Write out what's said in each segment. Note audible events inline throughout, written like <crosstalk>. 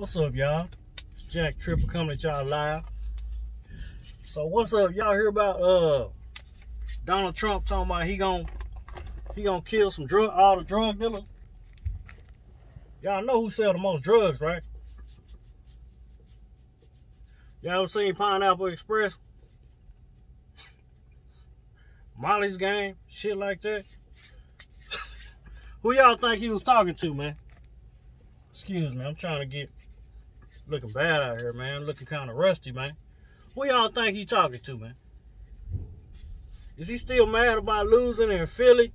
What's up, y'all? Jacc Trippa coming at y'all live. So what's up? Y'all hear about uh Donald Trump talking about he gon' he gonna kill some drug all the drug dealers? Y'all know who sell the most drugs, right? Y'all ever seen Pineapple Express? <laughs> Molly's game, shit like that. <laughs> who y'all think he was talking to, man? Excuse me, I'm trying to get looking bad out here, man. Looking kind of rusty, man. Who y'all think he talking to, man? Is he still mad about losing in Philly?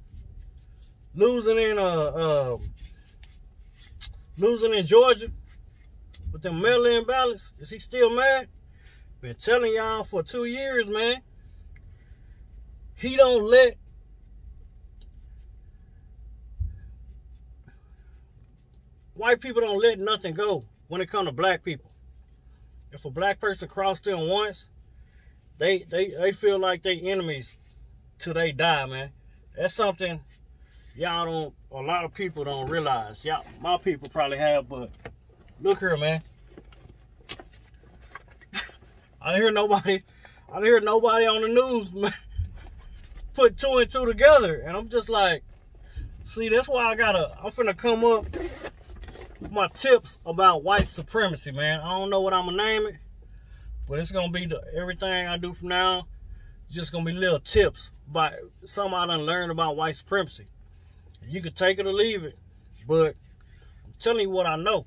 Losing in uh, uh losing in Georgia with them mail-in ballots? Is he still mad? Been telling y'all for two years, man. He don't let white people don't let nothing go when it comes to black people. If a black person cross them once, they they they feel like they enemies till they die, man. That's something y'all don't a lot of people don't realize. Y'all my people probably have, but look here, man. <laughs> I didn't hear nobody I didn't hear nobody on the news <laughs> man, put two and two together. And I'm just like, see, that's why I gotta I'm finna come up my tips about white supremacy, man. I don't know what I'm gonna name it, but it's gonna be the, everything I do from now. Just gonna be little tips about something I done learned about white supremacy. You can take it or leave it, but I'm telling you what I know.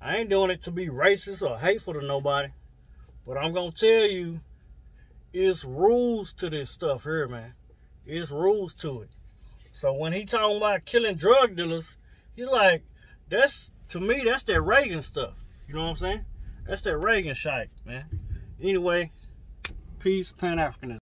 I ain't doing it to be racist or hateful to nobody, but I'm gonna tell you, it's rules to this stuff here, man. It's rules to it. So when he talking about killing drug dealers, he's like, that's to me, that's that Reagan stuff. You know what I'm saying? That's that Reagan shite, man. Anyway, peace, Pan Africanism.